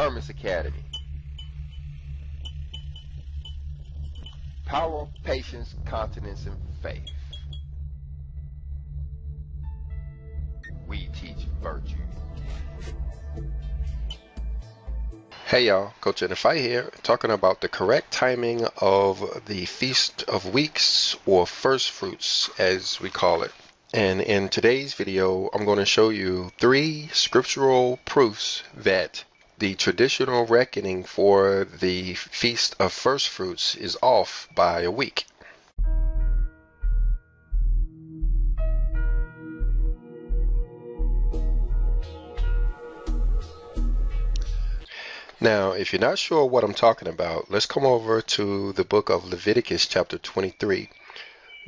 Hermes Academy. Power, patience, continence, and faith. We teach virtue. Hey y'all, Coach NFI here, talking about the correct timing of the Feast of Weeks or First Fruits as we call it. And in today's video, I'm going to show you three scriptural proofs that the traditional reckoning for the Feast of First Fruits is off by a week. Now, if you're not sure what I'm talking about, let's come over to the book of Leviticus, chapter 23,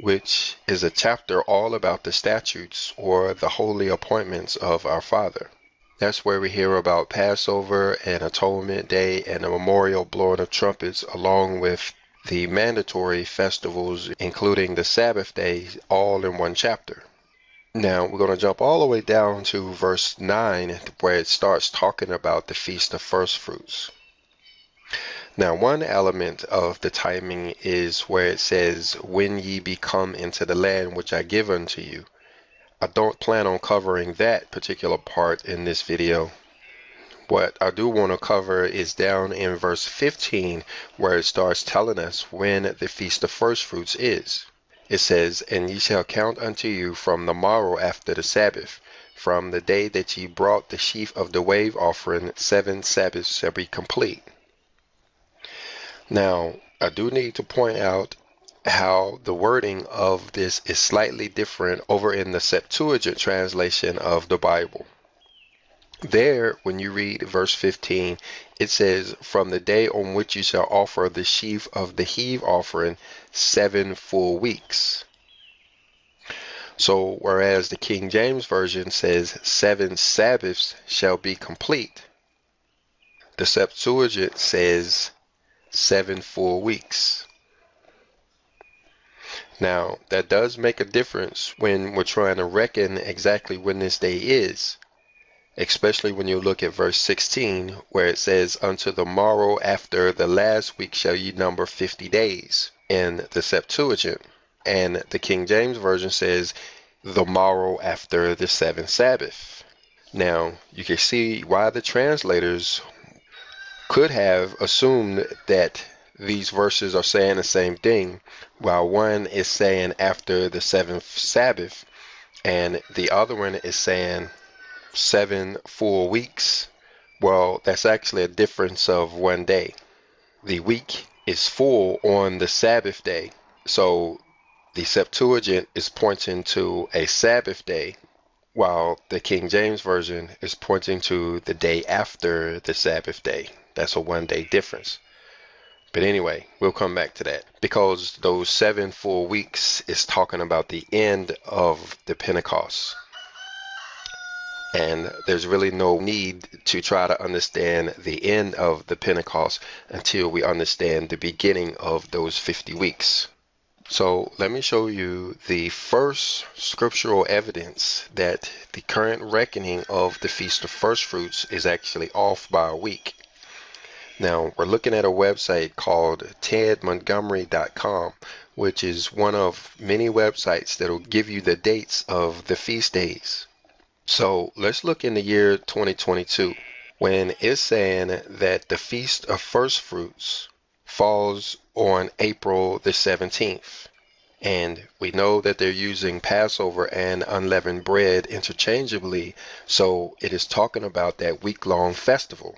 which is a chapter all about the statutes or the holy appointments of our Father. That's where we hear about Passover and Atonement Day and the memorial blowing of trumpets, along with the mandatory festivals, including the Sabbath day, all in one chapter. Now we're going to jump all the way down to verse 9 where it starts talking about the Feast of First Fruits. Now, one element of the timing is where it says, When ye be come into the land which I give unto you. I don't plan on covering that particular part in this video. What I do want to cover is down in verse 15 where it starts telling us when the Feast of First Fruits is. It says, And ye shall count unto you from the morrow after the Sabbath, from the day that ye brought the sheaf of the wave offering, seven Sabbaths shall be complete. Now, I do need to point out how the wording of this is slightly different over in the Septuagint translation of the Bible. There, when you read verse 15, it says, From the day on which you shall offer the sheaf of the heave offering, seven full weeks. So, whereas the King James Version says, Seven Sabbaths shall be complete, the Septuagint says, Seven full weeks. Now, that does make a difference when we're trying to reckon exactly when this day is especially when you look at verse 16, where it says, Unto the morrow after the last week shall ye number 50 days in the Septuagint. And the King James Version says, The morrow after the seventh Sabbath. Now, you can see why the translators could have assumed that these verses are saying the same thing, while one is saying after the seventh Sabbath, and the other one is saying seven full weeks, well, that's actually a difference of one day. The week is full on the Sabbath day. So the Septuagint is pointing to a Sabbath day, while the King James Version is pointing to the day after the Sabbath day. That's a one day difference. But anyway, we'll come back to that because those seven full weeks is talking about the end of the Pentecost. And there's really no need to try to understand the end of the Pentecost until we understand the beginning of those 50 weeks. So let me show you the first scriptural evidence that the current reckoning of the Feast of First Fruits is actually off by a week. Now, we're looking at a website called tedmontgomery.com, which is one of many websites that will give you the dates of the feast days. So let's look in the year 2022 when it's saying that the Feast of First Fruits falls on April the 17th. And we know that they're using Passover and unleavened bread interchangeably. So it is talking about that week long festival,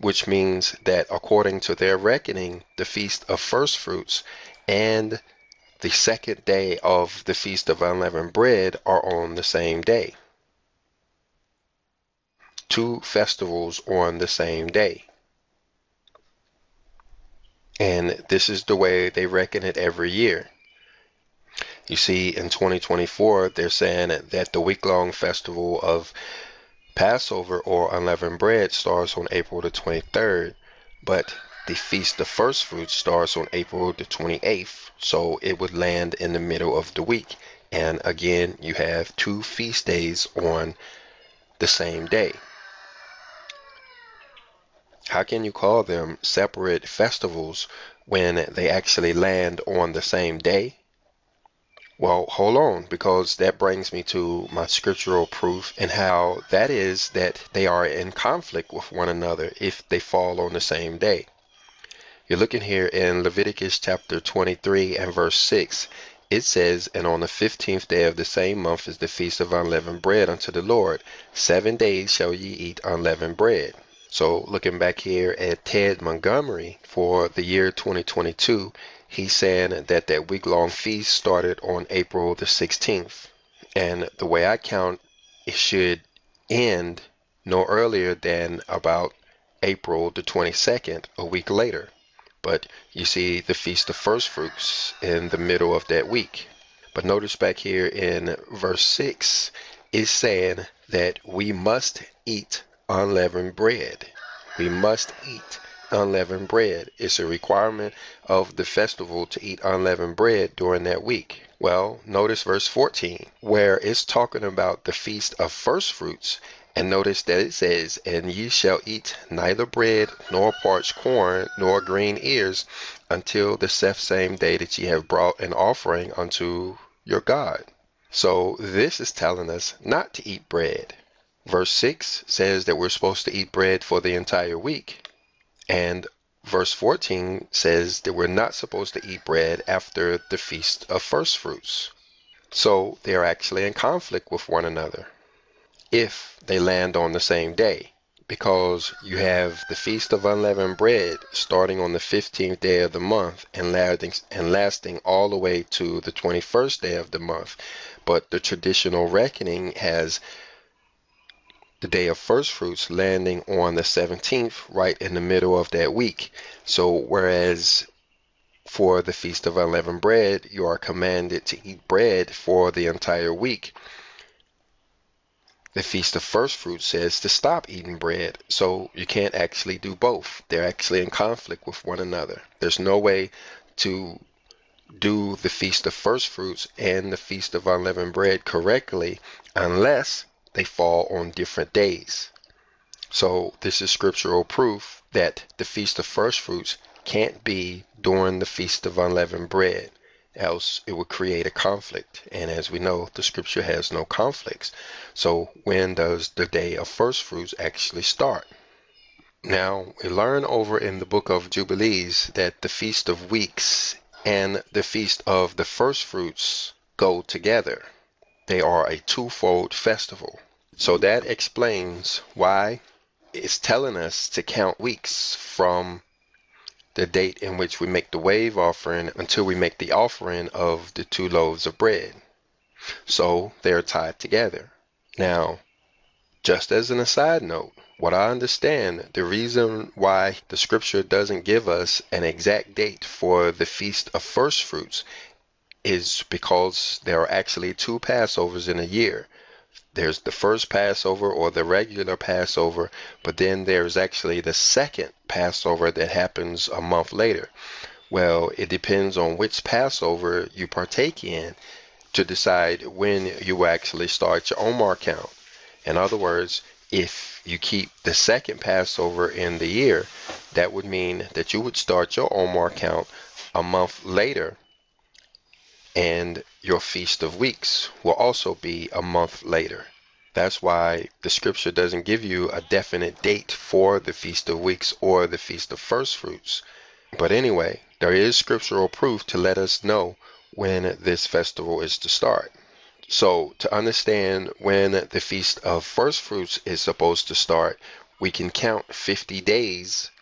which means that according to their reckoning, the Feast of First Fruits and the second day of the Feast of Unleavened Bread are on the same day two festivals on the same day. And this is the way they reckon it every year. You see, in 2024, they're saying that the week long festival of Passover or unleavened bread starts on April the 23rd, but the Feast of First Fruits starts on April the 28th, so it would land in the middle of the week. And again, you have two feast days on the same day. How can you call them separate festivals when they actually land on the same day? Well, hold on, because that brings me to my scriptural proof and how that is that they are in conflict with one another if they fall on the same day. You're looking here in Leviticus chapter 23 and verse 6. It says, And on the fifteenth day of the same month is the feast of unleavened bread unto the Lord. Seven days shall ye eat unleavened bread. So, looking back here at Ted Montgomery for the year 2022, he's saying that that week long feast started on April the 16th. And the way I count, it should end no earlier than about April the 22nd, a week later. But you see the Feast of First Fruits in the middle of that week. But notice back here in verse 6, it's saying that we must eat unleavened bread. We must eat unleavened bread. It's a requirement of the festival to eat unleavened bread during that week. Well, notice verse 14, where it's talking about the feast of first fruits. And notice that it says, And ye shall eat neither bread, nor parched corn, nor green ears, until the self same day that ye have brought an offering unto your God. So this is telling us not to eat bread. Verse 6 says that we're supposed to eat bread for the entire week. And verse 14 says that we're not supposed to eat bread after the feast of first fruits. So they are actually in conflict with one another if they land on the same day. Because you have the Feast of Unleavened Bread starting on the 15th day of the month and lasting, and lasting all the way to the 21st day of the month. But the traditional reckoning has the day of first fruits landing on the 17th, right in the middle of that week. So, whereas for the Feast of Unleavened Bread, you are commanded to eat bread for the entire week. The Feast of First Fruits says to stop eating bread, so you can't actually do both. They're actually in conflict with one another. There's no way to do the Feast of First Fruits and the Feast of Unleavened Bread correctly unless they fall on different days. So this is scriptural proof that the Feast of First Fruits can't be during the Feast of Unleavened Bread, else it would create a conflict. And as we know, the scripture has no conflicts. So when does the day of first fruits actually start? Now, we learn over in the book of Jubilees that the Feast of Weeks and the Feast of the First Fruits go together. They are a twofold festival. So that explains why it's telling us to count weeks from the date in which we make the wave offering until we make the offering of the two loaves of bread. So they're tied together. Now, just as an aside note, what I understand, the reason why the scripture doesn't give us an exact date for the feast of first fruits is because there are actually two Passovers in a year. There's the first Passover or the regular Passover, but then there's actually the second Passover that happens a month later. Well, it depends on which Passover you partake in to decide when you actually start your Omer count. In other words, if you keep the second Passover in the year, that would mean that you would start your Omer count a month later and your Feast of Weeks will also be a month later. That's why the scripture doesn't give you a definite date for the Feast of Weeks or the Feast of First Fruits. But anyway, there is scriptural proof to let us know when this festival is to start. So, to understand when the Feast of First Fruits is supposed to start, we can count 50 days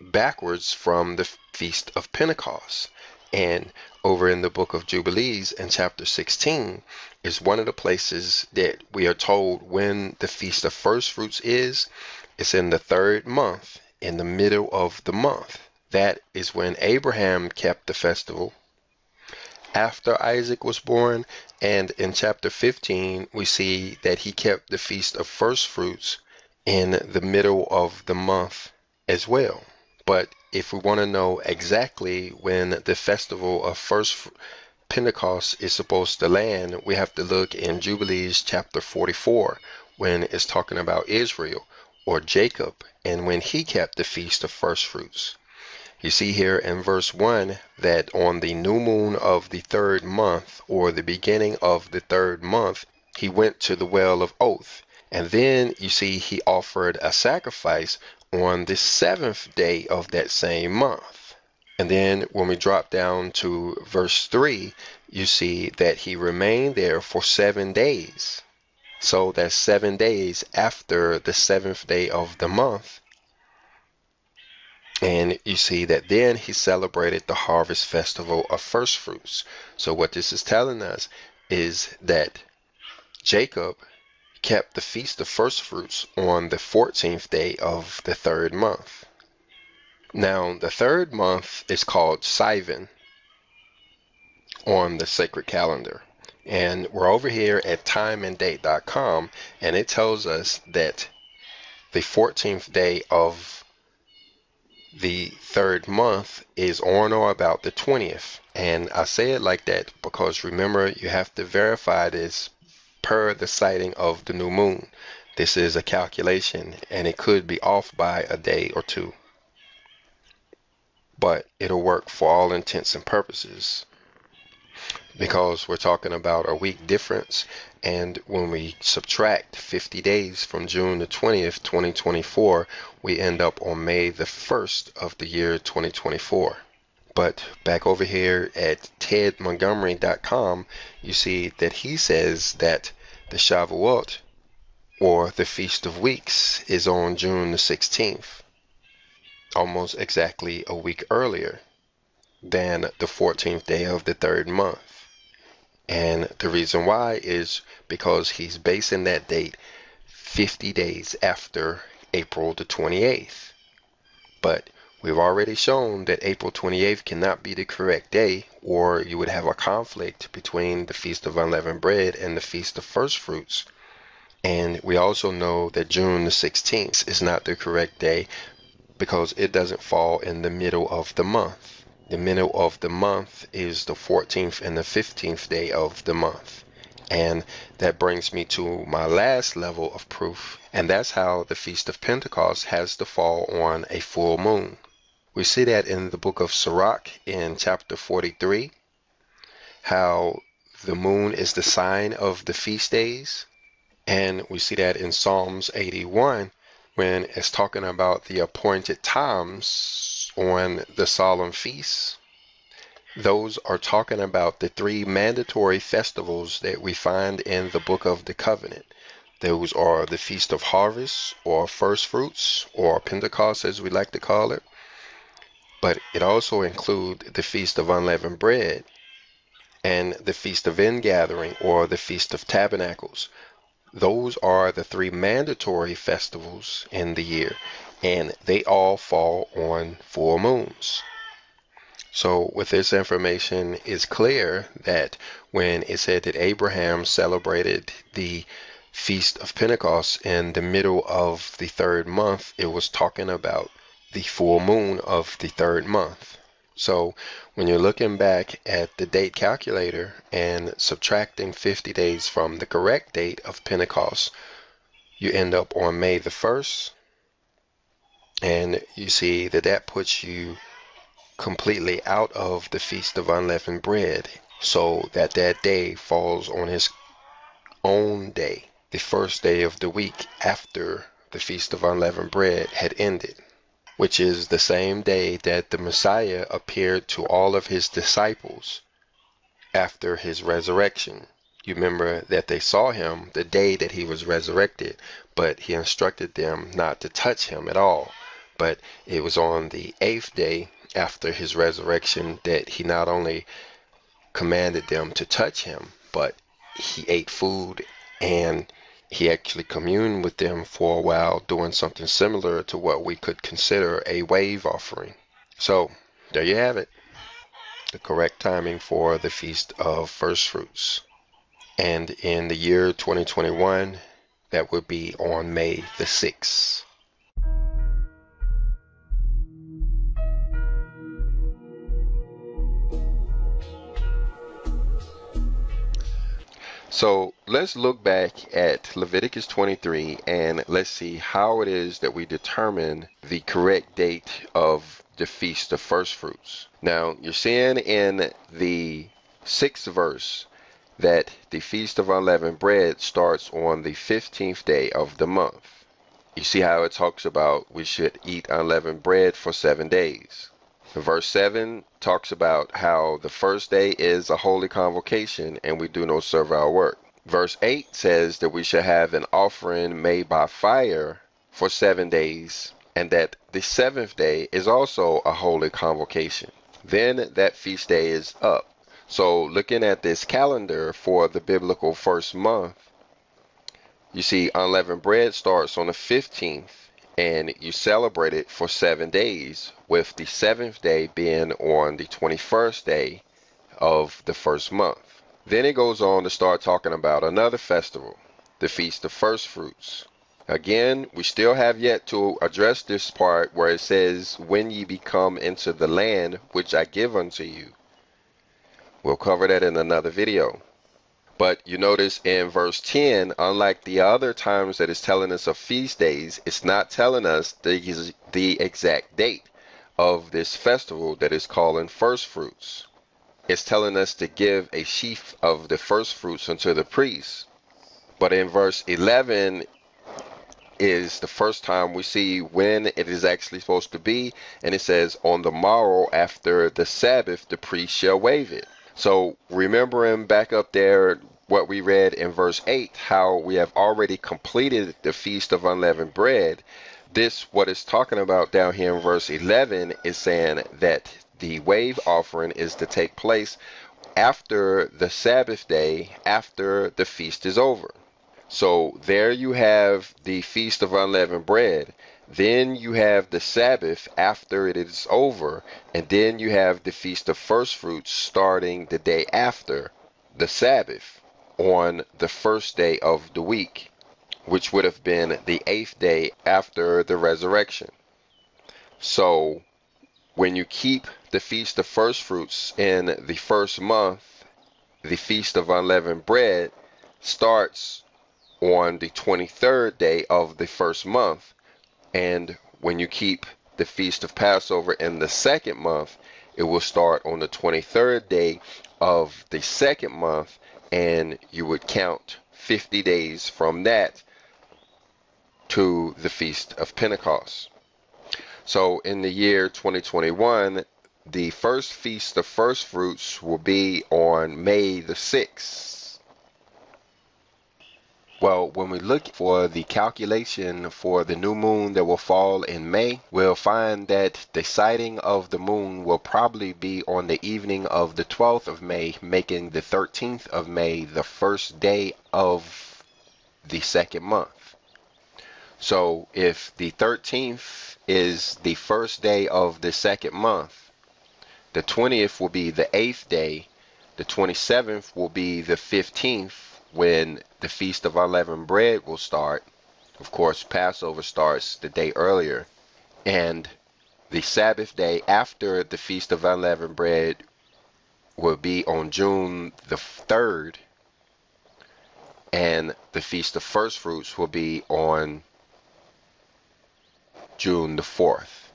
backwards from the Feast of Pentecost. And over in the book of Jubilees in chapter 16 is one of the places that we are told when the Feast of First Fruits is. It's in the third month, in the middle of the month. That is when Abraham kept the festival after Isaac was born. And in chapter 15, we see that he kept the Feast of First Fruits in the middle of the month as well. But if we want to know exactly when the festival of first Pentecost is supposed to land, we have to look in Jubilees chapter 44 when it's talking about Israel, or Jacob, and when he kept the feast of first fruits. You see here in verse 1 that on the new moon of the third month, or the beginning of the third month, he went to the well of oath. And then you see he offered a sacrifice on the seventh day of that same month. And then when we drop down to verse 3, you see that he remained there for seven days. So that's seven days after the seventh day of the month. And you see that then he celebrated the harvest festival of first fruits. So what this is telling us is that Jacob kept the feast of first fruits on the 14th day of the third month. Now, the third month is called Sivan on the sacred calendar. And we're over here at timeanddate.com, and it tells us that the 14th day of the third month is on or about the 20th. And I say it like that because remember, you have to verify this per the sighting of the new moon. This is a calculation and it could be off by a day or two. But it'll work for all intents and purposes because we're talking about a week difference. And when we subtract 50 days from June the 20th, 2024, we end up on May the 1st of the year 2024. But back over here at tedmontgomery.com, you see that he says that the Shavuot, or the Feast of Weeks, is on June the 16th, almost exactly a week earlier than the 14th day of the third month. And the reason why is because he's basing that date 50 days after April the 28th. But we've already shown that April 28th cannot be the correct day, or you would have a conflict between the Feast of Unleavened Bread and the Feast of First Fruits. And we also know that June the 16th is not the correct day because it doesn't fall in the middle of the month. The middle of the month is the 14th and the 15th day of the month. And that brings me to my last level of proof, and that's how the Feast of Pentecost has to fall on a full moon. We see that in the book of Sirach in chapter 43, how the moon is the sign of the feast days. And we see that in Psalms 81 when it's talking about the appointed times on the solemn feasts, those are talking about the three mandatory festivals that we find in the Book of the Covenant. Those are the Feast of Harvest, or First Fruits, or Pentecost as we like to call it. But it also includes the Feast of Unleavened Bread and the Feast of Ingathering, or the Feast of Tabernacles. Those are the three mandatory festivals in the year and they all fall on full moons. So with this information, it's clear that when it said that Abraham celebrated the Feast of Pentecost in the middle of the third month, it was talking about the full moon of the third month. So when you're looking back at the date calculator and subtracting 50 days from the correct date of Pentecost, you end up on May the 1st, and you see that that puts you completely out of the Feast of Unleavened Bread, so that that day falls on his own day, the first day of the week after the Feast of Unleavened Bread had ended, which is the same day that the Messiah appeared to all of his disciples after his resurrection. You remember that they saw him the day that he was resurrected, but he instructed them not to touch him at all but it was on the eighth day after his resurrection that he not only commanded them to touch him, but he ate food and he actually communed with them for a while, doing something similar to what we could consider a wave offering. So, there you have it the correct timing for the Feast of First Fruits. And in the year 2021, that would be on May the 6th. So let's look back at Leviticus 23 and let's see how it is that we determine the correct date of the Feast of First Fruits. Now, you're seeing in the sixth verse that the Feast of Unleavened Bread starts on the 15th day of the month. You see how it talks about we should eat unleavened bread for seven days. Verse 7 talks about how the first day is a holy convocation and we do no servile work. Verse 8 says that we should have an offering made by fire for seven days and that the seventh day is also a holy convocation. Then that feast day is up. So, looking at this calendar for the biblical first month, you see, unleavened bread starts on the 15th, and you celebrate it for seven days, with the seventh day being on the 21st day of the first month. Then it goes on to start talking about another festival, the Feast of First Fruits. Again, we still have yet to address this part where it says, When ye become into the land which I give unto you. We'll cover that in another video. But you notice in verse 10, unlike the other times that it's telling us of feast days, it's not telling us the, the exact date of this festival that is calling first fruits. It's telling us to give a sheaf of the first fruits unto the priest. But in verse 11 is the first time we see when it is actually supposed to be, and it says, On the morrow after the Sabbath, the priest shall wave it. So remembering back up there what we read in verse 8, how we have already completed the feast of unleavened bread, this, what it's talking about down here in verse 11, is saying that the wave offering is to take place after the Sabbath day, after the feast is over. So there you have the feast of unleavened bread. Then you have the Sabbath after it is over, and then you have the Feast of First Fruits starting the day after the Sabbath on the first day of the week, which would have been the eighth day after the resurrection. So when you keep the Feast of First Fruits in the first month, the Feast of Unleavened Bread starts on the 23rd day of the first month and when you keep the Feast of Passover in the second month, it will start on the 23rd day of the second month, and you would count 50 days from that to the Feast of Pentecost. So in the year 2021, the first Feast of First Fruits will be on May the 6th. Well, when we look for the calculation for the new moon that will fall in May, we'll find that the sighting of the moon will probably be on the evening of the 12th of May, making the 13th of May the first day of the second month. So if the 13th is the first day of the second month, the 20th will be the eighth day, the 27th will be the 15th, when the Feast of Unleavened Bread will start. Of course, Passover starts the day earlier. And the Sabbath day after the Feast of Unleavened Bread will be on June the 3rd. And the Feast of First Fruits will be on June the 4th.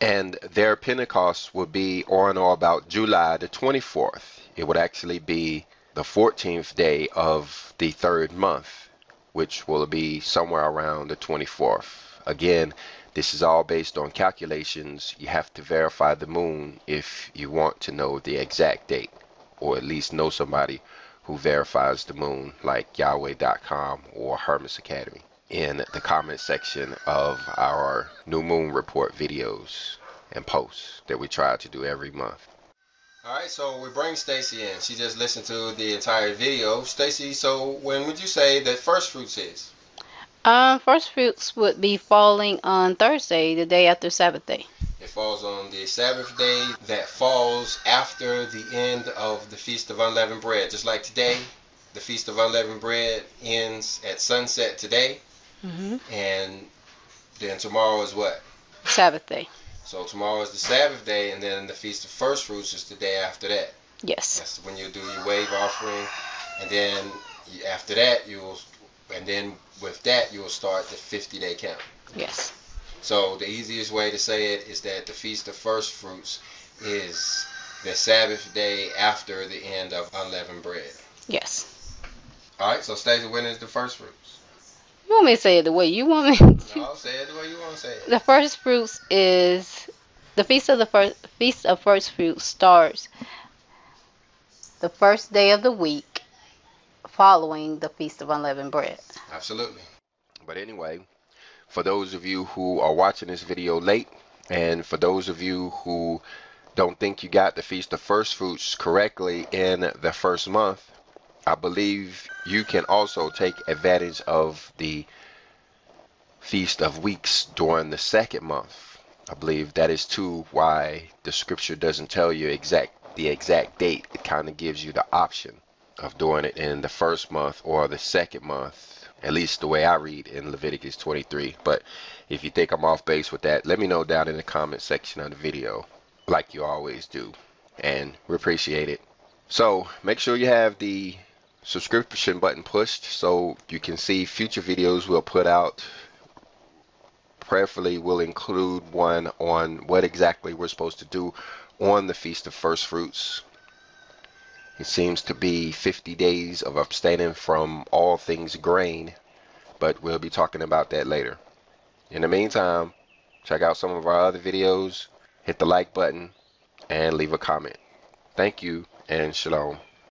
And their Pentecost will be on or about July the 24th. It would actually be the 14th day of the third month, which will be somewhere around the 24th. Again, this is all based on calculations. You have to verify the moon if you want to know the exact date, or at least know somebody who verifies the moon, like Yahweh.com or Hermes Academy, in the comment section of our new moon report videos and posts that we try to do every month. All right, so we bring Stacy in. She just listened to the entire video. Stacy, so when would you say that first fruits is? Um, first fruits would be falling on Thursday, the day after Sabbath day. It falls on the Sabbath day that falls after the end of the Feast of Unleavened Bread. Just like today, the Feast of Unleavened Bread ends at sunset today. Mm-hmm. And then tomorrow is what? Sabbath day. So tomorrow is the Sabbath day, and then the Feast of First Fruits is the day after that. Yes. That's when you do your wave offering, and then After that, you'll, and then with that, you'll start the 50 day count. Yes. So the easiest way to say it is that the Feast of First Fruits is the Sabbath day after the end of unleavened bread. Yes. All right, so Stacy, when is the first fruits? You want me to say it the way you want me to? No, say it the way you want to say it. The first fruits is the feast of the first feast of first fruits starts the first day of the week following the feast of unleavened bread. Absolutely. But anyway, for those of you who are watching this video late, and for those of you who don't think you got the Feast of First Fruits correctly in the first month, I believe you can also take advantage of the Feast of Weeks during the second month. I believe that is too why the scripture doesn't tell you exact the exact date. It kind of gives you the option of doing it in the first month or the second month, at least the way I read in Leviticus 23. But if you think I'm off base with that, let me know down in the comment section of the video, like you always do, and we appreciate it. So make sure you have the subscription button pushed so you can see future videos we'll put out. Prayerfully, we'll include one on what exactly we're supposed to do on the Feast of First Fruits. It seems to be 50 days of abstaining from all things grain, but we'll be talking about that later. In the meantime, check out some of our other videos, hit the like button, and leave a comment. Thank you, and shalom.